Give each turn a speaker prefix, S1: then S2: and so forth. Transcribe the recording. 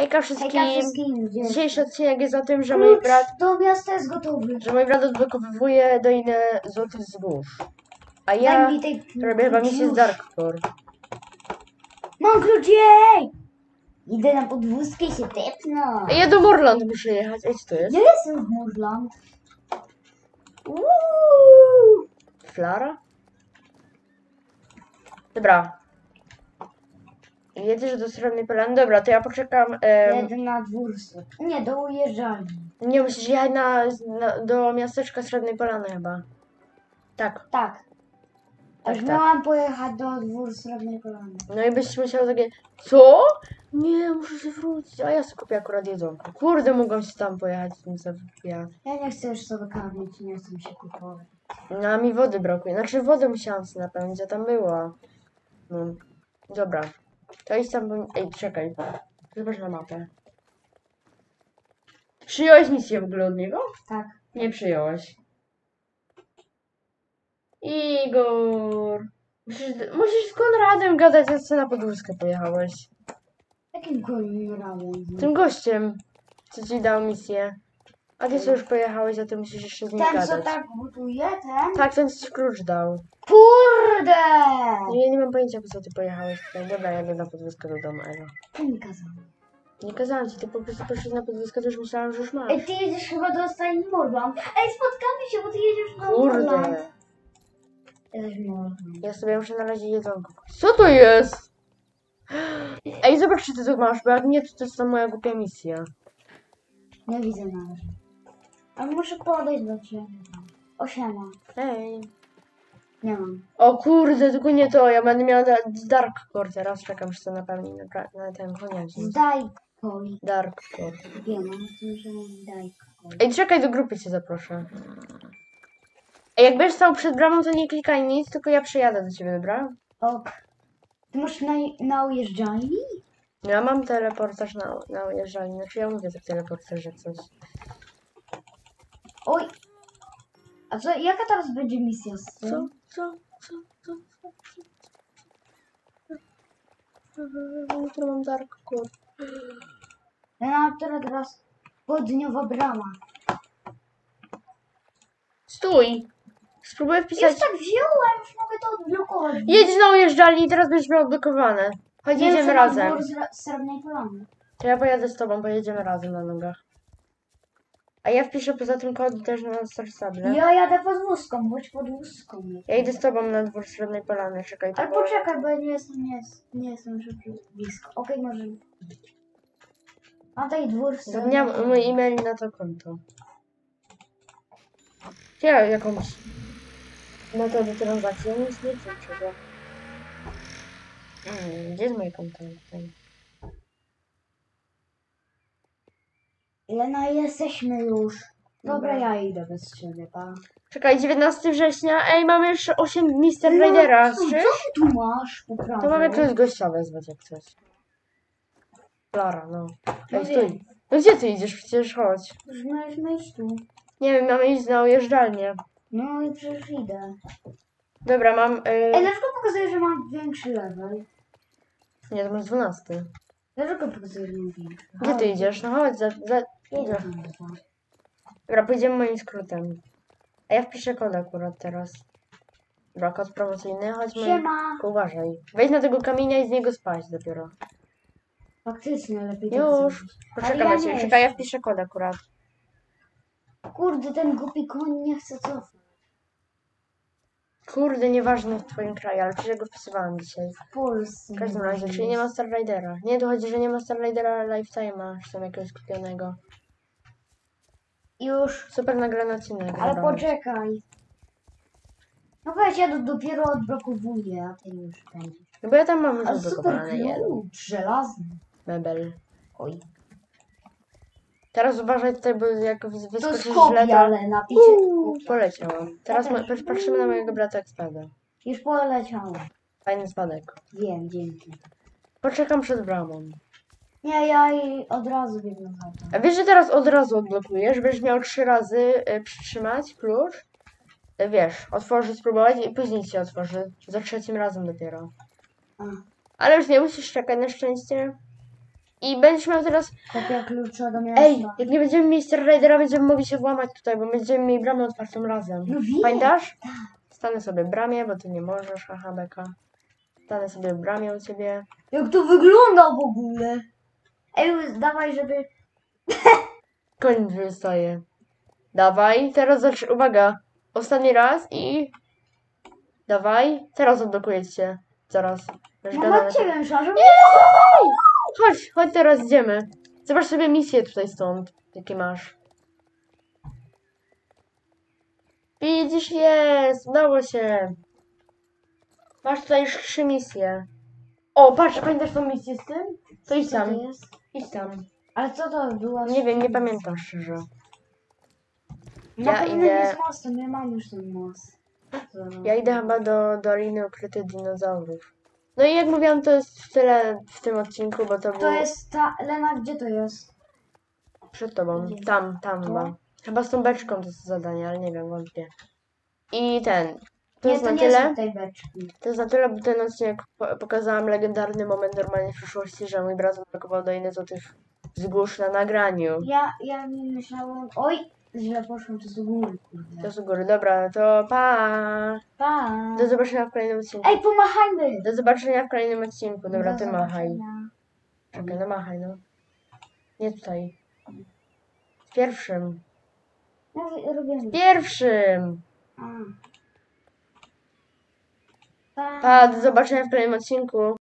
S1: Hejka wszystkim.
S2: Hejka wszystkim.
S1: Dzisiejszy odcinek jest o tym, że mój brat,
S2: do miasta jest gotowy.
S1: że mój brat odblokowuje doinę złotych zbóż. A
S2: Daj
S1: ja
S2: mi tej
S1: robię chyba misję z. Darkcore.
S2: Mam klucz, jej! Idę na podwózkę i się tepnę.
S1: Ej, Ja do Morland muszę jechać. Ej, co to jest?
S2: Gdzie jestem w Murland? Uuu.
S1: Flara? Dobra. Jedziesz do Srebrnej Polany? Dobra, to ja poczekam. em,
S2: Jedę na dwórsek. Nie, do ujeżdżalni.
S1: nie, musisz jechać na, na, do miasteczka Srebrnej Polany chyba. Tak.
S2: Tak.
S1: Tak,
S2: Aż
S1: tak.
S2: miałam pojechać do dwór Srebrnej Polany.
S1: No i byś musiał takie. Co? Nie, muszę się wrócić. A ja sobie kupię akurat jedzonko. Kurde, mogłam się tam pojechać z tym ja.
S2: Ja nie chcę już sobie karmić, nie chcę mi się kupować.
S1: No a mi wody brakuje. Znaczy wodę musiałam sobie napełnić, a tam była. No. Dobra. To idź tam. Ej, czekaj. Zobacz na mapę. Przyjąłeś misję w ogóle od niego?
S2: Tak.
S1: Nie przyjąłeś. Igor. Musisz, musisz z Konradem gadać, a co na podwózkę pojechałeś.
S2: Jakim kolorem?
S1: Tym gościem, co ci dał misję. A ty co już pojechałeś, a ty musisz jeszcze z nim
S2: Ten, co
S1: gadać.
S2: tak buduje, ten?
S1: Tak, ten ci klucz dał.
S2: Kurde!
S1: No ja nie mam pojęcia, po co ty pojechałeś tutaj. Dobra, jadę na podwózkę do domu, Elo.
S2: Ty mi kazał.
S1: Nie kazałam ci, ty po prostu poszedłeś na podwózkę, to już myślałam, że już masz.
S2: Ej, ty jedziesz chyba do Stajni Murland. Ej, spotkamy się, bo ty jedziesz na
S1: Kurde.
S2: Murland. Jesteś Murland.
S1: Ja sobie muszę na razie jedzonko. Co to jest? Ej, zobacz, czy ty to masz, bo jak nie, to to jest ta moja głupia misja.
S2: Nie widzę na Ale muszę podejść do ciebie. Osiema.
S1: Ej.
S2: Nie mam.
S1: O kurde, tylko nie to, ja będę miała da- Dark Core teraz, czekam, aż to napełni na, pra- na ten koniec.
S2: Zdaj koj.
S1: Dark Core.
S2: Wiem, ale to, że mam daj koj.
S1: Ej, czekaj, do grupy cię zaproszę. Ej, jak będziesz stał przed bramą, to nie klikaj nic, tylko ja przyjadę do ciebie, dobra?
S2: Ok. Ty masz na, na ujeżdżalni?
S1: Ja mam teleportaż na, na ujeżdżalni, znaczy ja mówię tak teleportaż, jak coś.
S2: Oj. A co, jaka teraz będzie misja z
S1: Co?
S2: tym?
S1: Co? Co? Co? Co? Co? Co? Jutro mam Dark Core.
S2: Ja która teraz południowa brama.
S1: Stój! Spróbuję wpisać...
S2: Już tak wziąłem, już mogę to odblokować.
S1: Jedź na ujeżdżalni i teraz będziesz miał odblokowane. Chodź, jedziemy razem.
S2: z Srebrnej Polany.
S1: To ja pojadę z tobą, pojedziemy razem na nogach. A ja wpiszę poza tym kod też na Starstable.
S2: Ja jadę podwózką, chodź podwózką.
S1: Ja idę z tobą na dwór Średniej Polany, czekaj.
S2: Ale poczekaj, bo ja nie jestem, nie, jest- nie jestem już blisko. Okej, może. Mam tutaj dwór w
S1: Zapomniałam
S2: Srebrnej
S1: mój e-mail na to konto. Ja jakąś metodę transakcji, ja nic nie wiem czego. Mm, gdzie jest moje konto? Tutaj.
S2: Lena, jesteśmy już. Dobra,
S1: Dobra.
S2: ja idę bez ciebie, pa.
S1: Czekaj, 19 września. Ej, mamy jeszcze 8 Mister Raidera.
S2: No, co
S1: Słyszysz?
S2: ty tu masz po prawej?
S1: To mamy jakiegoś gościa wezwać jak coś. Klara, no.
S2: No
S1: Ej,
S2: wiem.
S1: stój. No gdzie ty idziesz? Przecież chodź.
S2: Już mieliśmy iść tu.
S1: Nie wiem, mamy iść na ujeżdżalnię.
S2: No i przecież idę.
S1: Dobra, mam...
S2: Ej,
S1: Yy...
S2: dlaczego pokazuje, że mam większy level?
S1: Nie, to masz 12.
S2: Dlaczego pokazuje, że mam większy?
S1: Gdzie ty idziesz? No chodź, za... za...
S2: Tam dwa.
S1: Dobra, pójdziemy moim skrótem. A ja wpiszę kod akurat teraz. Dobra, kod promocyjny, chodź moim...
S2: Siema!
S1: Uważaj. Wejdź na tego kamienia i z niego spaść dopiero.
S2: Faktycznie lepiej tak
S1: Już.
S2: zrobić.
S1: Poczekaj
S2: Ale ja nie
S1: Czekaj, ja wpiszę kod akurat.
S2: Kurde, ten głupi koń nie chce cofnąć.
S1: Kurde, nieważne w twoim kraju, ale przecież ja go wpisywałam dzisiaj.
S2: W Polsce.
S1: W każdym razie, czyli nie ma Star Ridera. Nie, tu chodzi, że nie ma Star Ridera Lifetime'a, czy tam jakiegoś kupionego.
S2: Już.
S1: Super nagrany odcinek.
S2: Ale poczekaj. No weź, ja to dopiero odblokowuję, a ty już będziesz.
S1: No bo ja tam mam już
S2: Ale super
S1: odblokowane jeden
S2: klucz, żelazny.
S1: mebel.
S2: Oj.
S1: Teraz uważaj tutaj, bo jak wys-
S2: To jest
S1: wyskoczysz źle,
S2: kopia,
S1: to...
S2: ale napisze
S1: Uuu,
S2: kopia.
S1: poleciałam. Teraz ma,
S2: też.
S1: patrzymy na mojego brata jak spada.
S2: Już poleciałem.
S1: Fajny spadek.
S2: Wiem, dzięki.
S1: Poczekam przed bramą.
S2: Nie, ja i od razu biegnę za.
S1: A wiesz, że teraz od razu odblokujesz? Będziesz miał trzy razy y, przytrzymać klucz. Y, wiesz, otworzyć, spróbować i później się otworzy. Za trzecim razem dopiero.
S2: A.
S1: Ale już nie musisz czekać na szczęście. I będziesz miał teraz...
S2: Kopia klucza do miasta.
S1: Ej, jak nie będziemy mieć Star Raidera, będziemy mogli się włamać tutaj, bo będziemy mieli bramę otwartą razem.
S2: No wiem.
S1: Pamiętasz? Stanę sobie w bramie, bo ty nie możesz, haha, beka. Stanę sobie w bramie u ciebie.
S2: Jak to wygląda w ogóle? Ej, dawaj, żeby...
S1: Koń wystaje. Dawaj, teraz zacz... Uwaga. Ostatni raz i... Dawaj. Teraz odblokuję cię. Zaraz.
S2: No
S1: gadane.
S2: chodźcie, wężarzu.
S1: Chodź, chodź teraz idziemy. Zobacz sobie misję tutaj stąd, jakie masz. Widzisz, jest, udało się. Masz tutaj już trzy misje. O, patrz, pamiętasz tą misję z tym? To idź
S2: Co to
S1: tam,
S2: jest?
S1: Idź tam.
S2: Ale co to było?
S1: Nie wiem, nie pamiętam szczerze.
S2: Na
S1: Ja
S2: pewno
S1: idę-
S2: z mostem, ja mam już ten most. Co no?
S1: Ja idę chyba do Doliny Ukrytych Dinozaurów. No i jak mówiłam, to jest tyle w tym odcinku, bo to
S2: To
S1: było
S2: jest ta... Lena, gdzie to jest?
S1: przed tobą.
S2: Gdzie?
S1: Tam, tam
S2: Tu?
S1: chyba. Chyba z tą beczką to jest zadanie, ale nie wiem, wątpię. I ten. To
S2: nie,
S1: jest
S2: to
S1: na
S2: nie
S1: tyle.
S2: są tej beczki.
S1: To jest na tyle, bo ten odcinek po- pokazałam legendarny moment normalnie w przyszłości, że mój brat zablokował do innych złotych wzgórz na nagraniu.
S2: Ja, ja nie myślałem... Oj, źle poszło, to z góry,
S1: To
S2: kurde.
S1: z góry, dobra, to pa!
S2: Pa!
S1: Do zobaczenia w kolejnym odcinku.
S2: Ej, pomachajmy!
S1: Do zobaczenia w kolejnym odcinku. Dobra,
S2: Do
S1: ty machaj.
S2: zobaczenia.
S1: Czekaj, no machaj, no. Nie tutaj. W pierwszym.
S2: Ja robię...
S1: W pierwszym!
S2: A.
S1: Pa! Do zobaczenia w kolejnym odcinku.